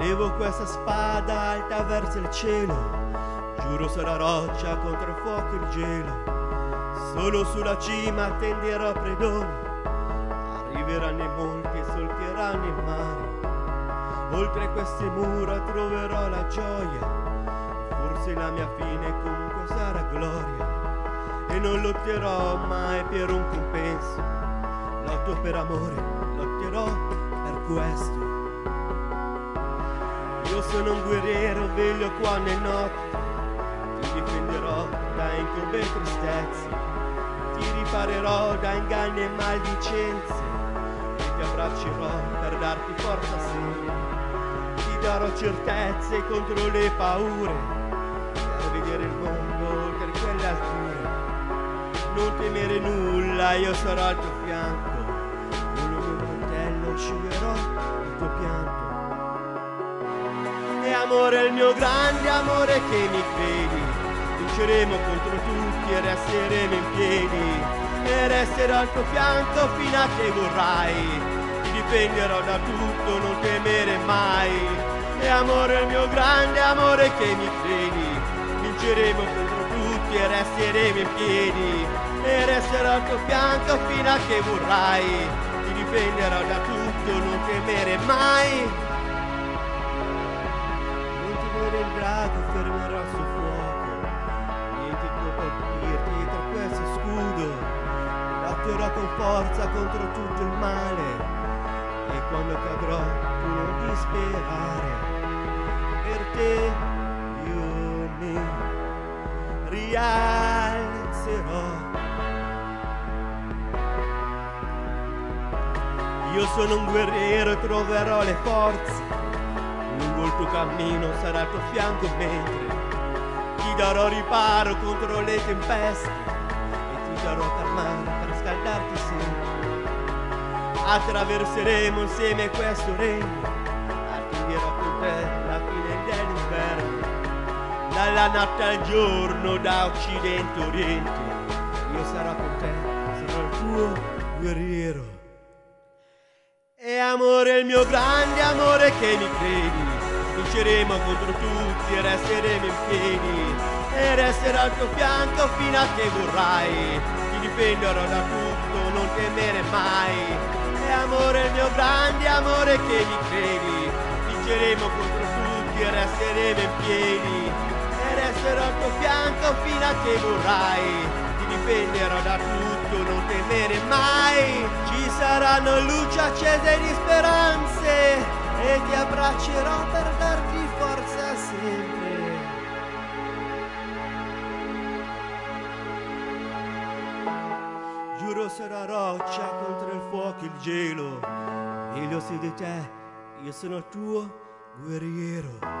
Levo questa spada alta verso il cielo, giuro sulla roccia contro il fuoco e il gelo. Solo sulla cima tenderò predoni, arriveranno in molti e solcheranno il mare. Oltre queste mura troverò la gioia, forse la mia fine comunque sarà gloria. E non lotterò mai per un compenso, lotto per amore, lotterò per questo. Sono un guerriero, veglio qua nel notte, ti difenderò da incubi e tristezze, ti riparerò da inganni e maldicenze, e ti abbraccerò per darti forza sempre, ti darò certezze contro le paure, per vedere il mondo oltre quelle alture. Non temere nulla, io sarò al tuo fianco, con il mio mantello asciugherò il tuo pianto. Amore, il mio grande amore che mi credi, vinceremo contro tutti e resteremo in piedi. E resterò al tuo fianco fino a che vorrai, ti difenderò da tutto, non temere mai. E amore, il mio grande amore che mi credi, vinceremo contro tutti e resteremo in piedi. E resterò al tuo fianco fino a che vorrai, ti difenderò da tutto, non temere mai. Drago, fermerò il suo fuoco. Niente può colpirti dietro questo scudo. Lotterò con forza contro tutto il male. E quando cadrò, tu non disperare. Per te io mi rialzerò. Io sono un guerriero e troverò le forze cammino sarà al tuo fianco mentre ti darò riparo contro le tempeste e ti darò calmare per scaldarti sempre. Attraverseremo insieme questo regno, attiverò con te la fine dell'inverno, dalla notte al giorno, da occidente a oriente. Io sarò con te, sarò il tuo guerriero. E amore, il mio grande amore che mi credi, vinceremo contro tutti e resteremo in piedi. E resterò al tuo fianco fino a che vorrai, ti difenderò da tutto, non temere mai. E amore, il mio grande amore che mi credi, vinceremo contro tutti e resteremo in piedi. E resterò al tuo fianco fino a che vorrai, ti difenderò da tutto, non temere mai. Ci saranno luci accese di speranze e ti abbraccerò per darti forza sempre. Giuro sarò roccia contro il fuoco e il gelo, meglio sei di te, io sono tuo guerriero.